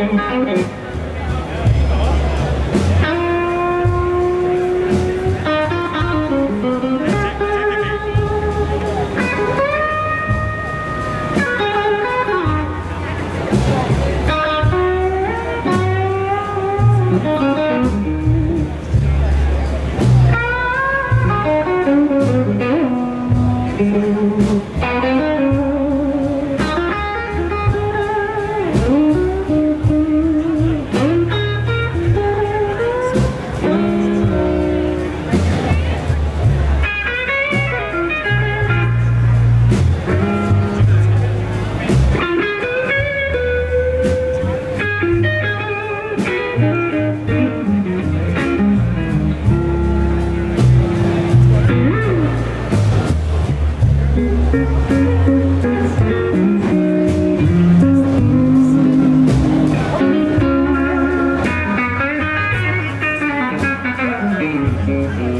and and and So